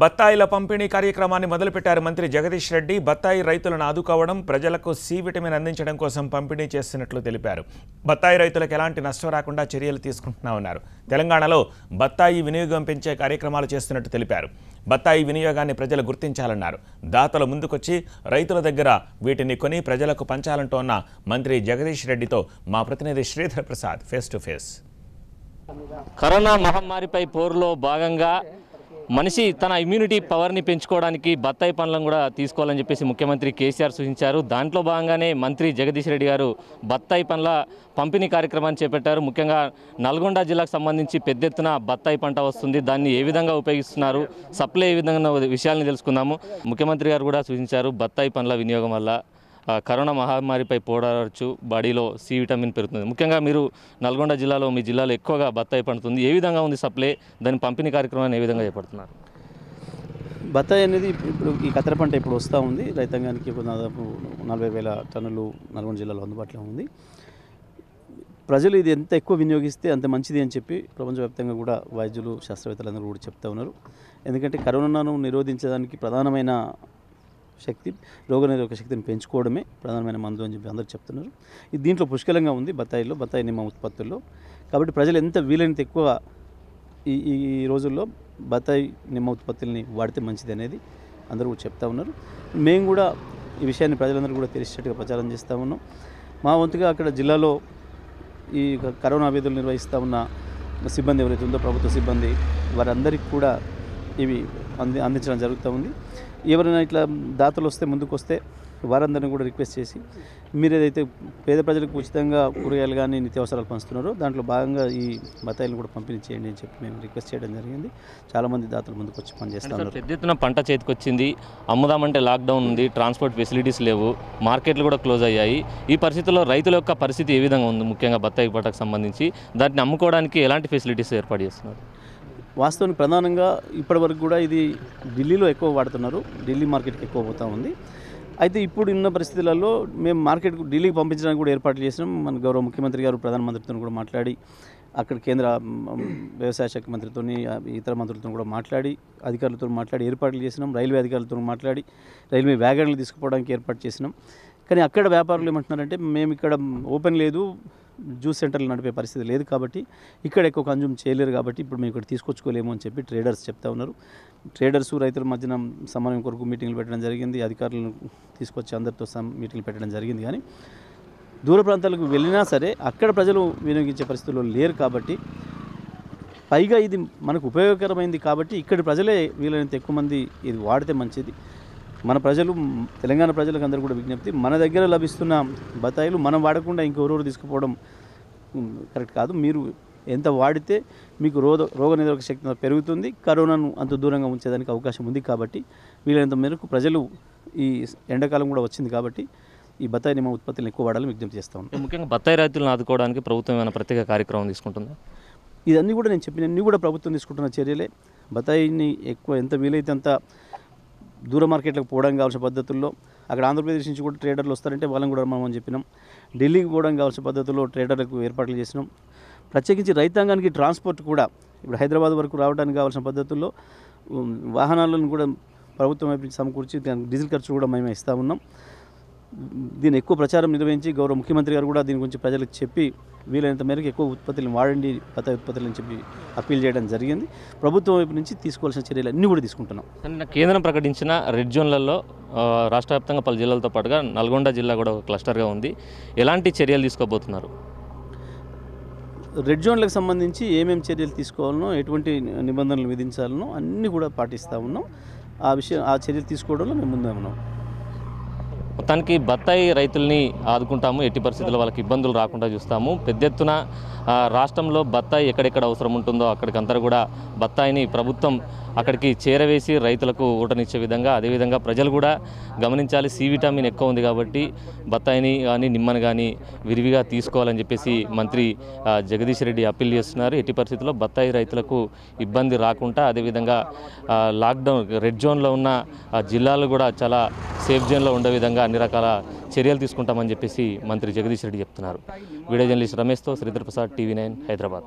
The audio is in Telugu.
బత్తాయిల పంపిణీ కార్యక్రమాన్ని మొదలుపెట్టారు మంత్రి జగదీష్ రెడ్డి. బత్తాయి రైతులను ఆదుకోవడం ప్రజలకు సి విటమిన్ అందించడం కోసం పంపిణీ చేస్తున్నట్లు తెలిపారు. బత్తాయి రైతులకు ఎలాంటి నష్టం రాకుండా చర్యలు తీసుకుంటున్నామన్నారు తెలంగాణలో బత్తాయి వినియోగం పెంచే కార్యక్రమాలు చేస్తున్నట్టు తెలిపారు. బత్తాయి వినియోగాన్ని ప్రజలు గుర్తించాలన్నారు. దాతలు ముందుకొచ్చి రైతుల దగ్గర వీటిని కొని ప్రజలకు పంచాలంటోన్న మంత్రి జగదీష్ రెడ్డితో మా ప్రతినిధి Sridhar Prasad face to face. Corona మహమ్మారిపై పోరులో భాగంగా మనిషి తన ఇమ్యూనిటీ పవర్ని పెంచుకోవడానికి బత్తాయి పండ్లను కూడా తీసుకోవాలని చెప్పేసి ముఖ్యమంత్రి కేసీఆర్ సూచించారు. దాంట్లో భాగంగానే మంత్రి జగదీష్ రెడ్డి గారు బత్తాయి పండ్ల పంపిణీ కార్యక్రమాన్ని చేపట్టారు. ముఖ్యంగా నల్గొండ జిల్లాకు సంబంధించి పెద్ద ఎత్తున బత్తాయి పంట వస్తుంది. దాన్ని ఏ విధంగా ఉపయోగిస్తున్నారు? సప్లై ఏ విధంగా విషయాలను తెలుసుకుందాము. ముఖ్యమంత్రి గారు కూడా సూచించారు బత్తాయి పండ్ల వినియోగం వల్ల. కరోనా మహమ్మారిపై పోరాడవచ్చు బాడీలో సి విటమిన్ పెరుగుతుంది. ముఖ్యంగా మీరు నల్గొండ జిల్లాలో మీ జిల్లాలో ఎక్కువగా బత్తాయి పండుతుంది. ఏ విధంగా ఉంది సప్లై? దాని పంపిణీ కార్యక్రమాన్ని ఏ విధంగా చేపడుతున్నారు? బత్తాయి అనేది ఇప్పుడు ఈ కత్తెర పంట ఇప్పుడు వస్తూ ఉంది. రైతాంగానికి ఇప్పుడు దాదాపు నలభై వేల టన్నులు నల్గొండ జిల్లాలో అందుబాటులో ఉంది. ప్రజలు ఇది ఎంత ఎక్కువ వినియోగిస్తే అంత మంచిది అని చెప్పి ప్రపంచవ్యాప్తంగా కూడా వైద్యులు శాస్త్రవేత్తలందరూ కూడా చెప్తా ఉన్నారు. ఎందుకంటే కరోనాను నిరోధించడానికి ప్రధానమైన శక్తి రోగనిరోధక శక్తిని పెంచుకోవడమే ప్రధానమైన మందు అని చెప్పి అందరూ చెప్తున్నారు. ఇది దీంట్లో పుష్కలంగా ఉంది బత్తాయిలో బత్తాయి నిమ్మ ఉత్పత్తుల్లో. కాబట్టి ప్రజలు ఎంత వీలైనంత ఎక్కువ ఈ ఈ రోజుల్లో బత్తాయి నిమ్మ ఉత్పత్తుల్ని వాడితే మంచిది అనేది అందరూ కూడా చెప్తా ఉన్నారు. మేము కూడా ఈ విషయాన్ని ప్రజలందరూ కూడా తెలిసేట్టుగా ప్రచారం చేస్తూ ఉన్నాం. మా వంతుగా అక్కడ జిల్లాలో ఈ కరోనా విధులు నిర్వహిస్తూ ఉన్న సిబ్బంది ఎవరైతే ఉందో ప్రభుత్వ సిబ్బంది వారందరికీ కూడా ఇవి అంది అందించడం జరుగుతూ ఉంది. ఎవరైనా ఇట్లా దాతలు వస్తే ముందుకు వస్తే వారందరిని కూడా రిక్వెస్ట్ చేసి మీరు ఏదైతే పేద ప్రజలకు ఉచితంగా కూరగాయలు కానీ నిత్యావసరాలు పంచుతున్నారో దాంట్లో భాగంగా ఈ బత్తాయిలను కూడా పంపిణీ చేయండి అని చెప్పి మేము రిక్వెస్ట్ చేయడం జరిగింది. చాలామంది దాతలు ముందుకు వచ్చి పనిచేస్తూ సార్ ఉన్నారు. పెద్ద ఎత్తున పంట చేతికొచ్చింది. అమ్ముదామంటే లాక్డౌన్ ఉంది ట్రాన్స్పోర్ట్ ఫెసిలిటీస్ లేవు మార్కెట్లు కూడా క్లోజ్ అయ్యాయి. ఈ పరిస్థితుల్లో రైతుల యొక్క పరిస్థితి ఏ విధంగా ఉంది? ముఖ్యంగా బత్తాయి పంటకు సంబంధించి. దాన్ని అమ్ముకోవడానికి ఎలాంటి ఫెసిలిటీస్ ఏర్పాటు చేస్తున్నారు? వాస్తవానికి ప్రధానంగా ఇప్పటివరకు కూడా ఇది ఢిల్లీలో ఎక్కువ వాడుతున్నారు. ఢిల్లీ మార్కెట్కి ఎక్కువ పోతూ ఉంది. అయితే ఇప్పుడు ఉన్న పరిస్థితులలో మేము మార్కెట్ ఢిల్లీకి పంపించడానికి కూడా ఏర్పాట్లు చేసినాం. మన గౌరవ ముఖ్యమంత్రి గారు ప్రధానమంత్రితో కూడా మాట్లాడి అక్కడ కేంద్ర వ్యవసాయ శాఖ మంత్రితో ఇతర మంత్రులతో కూడా మాట్లాడి అధికారులతో మాట్లాడి ఏర్పాట్లు చేసినాం. రైల్వే అధికారులతో మాట్లాడి రైల్వే వ్యాగన్లు తీసుకుపోవడానికి ఏర్పాటు చేసినాం. కానీ అక్కడ వ్యాపారులు ఏమంటున్నారంటే మేము ఇక్కడ ఓపెన్ లేదు. జ్యూస్ సెంటర్లు నడిపే పరిస్థితి లేదు కాబట్టి ఇక్కడ ఎక్కువ కన్జ్యూమ్ చేయలేరు కాబట్టి ఇప్పుడు మేము ఇక్కడ తీసుకొచ్చుకోలేము అని చెప్పి ట్రేడర్స్ చెప్తా ఉన్నారు. ట్రేడర్స్ రైతుల మధ్యన సమన్వయం కొరకు మీటింగ్లు పెట్టడం జరిగింది. అధికారులను తీసుకొచ్చి అందరితో మీటింగ్లు పెట్టడం జరిగింది కానీ దూర ప్రాంతాలకు వెళ్ళినా సరే అక్కడ ప్రజలు వినియోగించే పరిస్థితుల్లో లేరు కాబట్టి పైగా ఇది మనకు ఉపయోగకరమైంది కాబట్టి ఇక్కడి ప్రజలే వీలైనంత ఎక్కువ మంది ఇది వాడితే మంచిది. మన ప్రజలు తెలంగాణ ప్రజలకు అందరూ కూడా విజ్ఞప్తి మన దగ్గర లభిస్తున్న బత్తాయిలు మనం వాడకుండా ఇంకెవరెవరు తీసుకుపోవడం కరెక్ట్ కాదు. మీరు ఎంత వాడితే మీకు రోగ రోగనిరోధక శక్తి పెరుగుతుంది. కరోనాను అంత దూరంగా ఉంచేదానికి అవకాశం ఉంది కాబట్టి వీలైనంత మేరకు ప్రజలు ఈ ఎండాకాలం కూడా వచ్చింది కాబట్టి ఈ బత్తాయి నిమ్మ ఉత్పత్తులను ఎక్కువ వాడాలని విజ్ఞప్తి చేస్తా ముఖ్యంగా బత్తాయి రైతులను ఆదుకోవడానికి ప్రభుత్వం ఏమైనా ప్రత్యేక కార్యక్రమం తీసుకుంటుందా? ఇదన్నీ కూడా నేను చెప్పిన అన్నీ కూడా ప్రభుత్వం తీసుకుంటున్న చర్యలే. బత్తాయిని ఎక్కువ ఎంత వీలైతే అంత దూర మార్కెట్లకు పోవడం కావాల్సిన పద్ధతుల్లో అక్కడ ఆంధ్రప్రదేశ్ నుంచి కూడా ట్రేడర్లు వస్తారంటే వాళ్ళని కూడా మనం చెప్పినాం. ఢిల్లీకి పోవడం కావాల్సిన పద్ధతుల్లో ట్రేడర్లకు ఏర్పాట్లు చేసినాం. ప్రత్యేకించి రైతాంగానికి ట్రాన్స్పోర్ట్ కూడా ఇప్పుడు హైదరాబాద్ వరకు రావడానికి కావాల్సిన పద్ధతుల్లో వాహనాలను కూడా ప్రభుత్వం వైపు సమకూర్చి దానికి డీజిల్ ఖర్చు కూడా మేము ఇస్తూ ఉన్నాం. దీని ఎక్కువ ప్రచారం నిర్వహించి గౌరవ ముఖ్యమంత్రి గారు కూడా దీని గురించి ప్రజలకు చెప్పి వీలైనంత మేరకు ఎక్కువ ఉత్పత్తులను వాడండి బత్తాయి ఉత్పత్తులని చెప్పి అప్పీల్ చేయడం జరిగింది. ప్రభుత్వం వైపు నుంచి తీసుకోవాల్సిన చర్యలు అన్నీ కూడా తీసుకుంటున్నాం. నిన్న కేంద్రం ప్రకటించిన రెడ్ జోన్లలో రాష్ట్ర వ్యాప్తంగా పలు జిల్లాలతో పాటుగా నల్గొండ జిల్లా కూడా ఒక క్లస్టర్గా ఉంది. ఎలాంటి చర్యలు తీసుకోబోతున్నారు? రెడ్ జోన్లకు సంబంధించి ఏమేమి చర్యలు తీసుకోవాలనో ఎటువంటి నిబంధనలు విధించాలనో అన్నీ కూడా పాటిస్తూ ఉన్నాం. ఆ విషయం ఆ చర్యలు తీసుకోవడంలో మేము ముందే ఉన్నాం. మొత్తానికి బత్తాయి రైతుల్ని ఆదుకుంటాము. ఎట్టి పరిస్థితుల్లో వాళ్ళకి ఇబ్బందులు రాకుండా చూస్తాము. పెద్ద ఎత్తున రాష్ట్రంలో బత్తాయి ఎక్కడెక్కడ అవసరం ఉంటుందో అక్కడికంతా కూడా బత్తాయిని ప్రభుత్వం అక్కడికి చేరవేసి రైతులకు ఊటనిచ్చే విధంగా అదేవిధంగా ప్రజలు కూడా గమనించాలి. సి విటమిన్ ఎక్కువ ఉంది కాబట్టి బత్తాయిని కానీ నిమ్మని కానీ విరివిగా తీసుకోవాలని చెప్పేసి మంత్రి జగదీష్ రెడ్డి అప్పీల్ చేస్తున్నారు. ఎట్టి పరిస్థితుల్లో బత్తాయి రైతులకు ఇబ్బంది రాకుండా అదేవిధంగా లాక్డౌన్ రెడ్ జోన్లో ఉన్న జిల్లాలు కూడా చాలా సేఫ్ జోన్లో ఉండే విధంగా అన్ని రకాల చర్యలు తీసుకుంటామని చెప్పేసి మంత్రి జగదీష్ రెడ్డి చెప్తున్నారు. వీడియో జర్నలిస్ట్ రమేష్తో శ్రీధర్ ప్రసాద్ టీవీ నైన్ హైదరాబాద్.